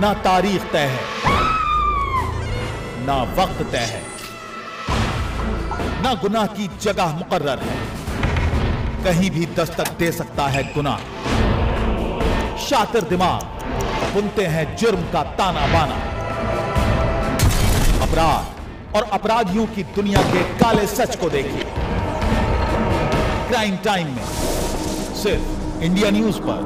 ना तारीख तय है, ना वक्त तय है, ना गुनाह की जगह मुकर्र है। कहीं भी दस्तक दे सकता है गुनाह। शातिर दिमाग, बुनते हैं जुर्म का ताना बाना। अपराध और अपराधियों की दुनिया के काले सच को देखिए। क्राइम टाइम में सिर्फ़ इंडिया न्यूज़ पर।